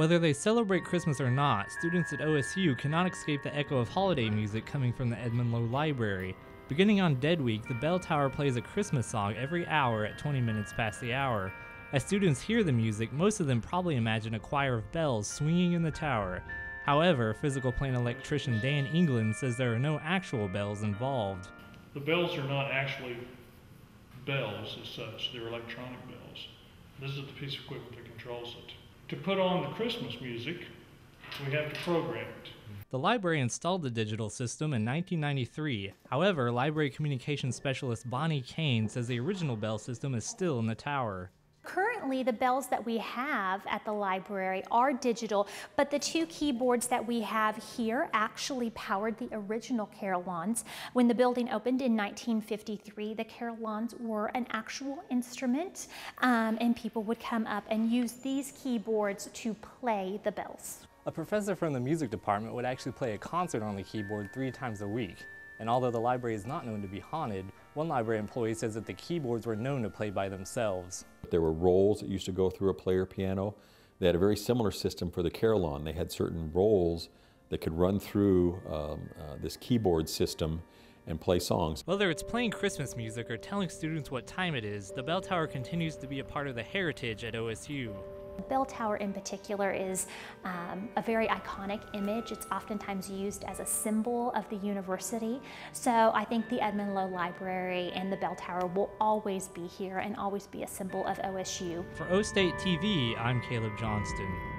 Whether they celebrate Christmas or not, students at OSU cannot escape the echo of holiday music coming from the Edmon Low Library. Beginning on Dead Week, the bell tower plays a Christmas song every hour at 20 minutes past the hour. As students hear the music, most of them probably imagine a choir of bells swinging in the tower. However, physical plant electrician Dan England says there are no actual bells involved. The bells are not actually bells as such, they're electronic bells. This is the piece of equipment that controls it. To put on the Christmas music, we have to program it. The library installed the digital system in 1993. However, library communications specialist Bonnie Kane says the original bell system is still in the tower. Currently, the bells that we have at the library are digital, but the two keyboards that we have here actually powered the original carillons. When the building opened in 1953, the carillons were an actual instrument, um, and people would come up and use these keyboards to play the bells. A professor from the music department would actually play a concert on the keyboard three times a week. And although the library is not known to be haunted, one library employee says that the keyboards were known to play by themselves. There were rolls that used to go through a player piano. They had a very similar system for the carillon. They had certain rolls that could run through um, uh, this keyboard system and play songs. Whether it's playing Christmas music or telling students what time it is, the bell tower continues to be a part of the heritage at OSU. Bell Tower in particular is um, a very iconic image. It's oftentimes used as a symbol of the university. So I think the Edmon Low Library and the Bell Tower will always be here and always be a symbol of OSU. For O State TV, I'm Caleb Johnston.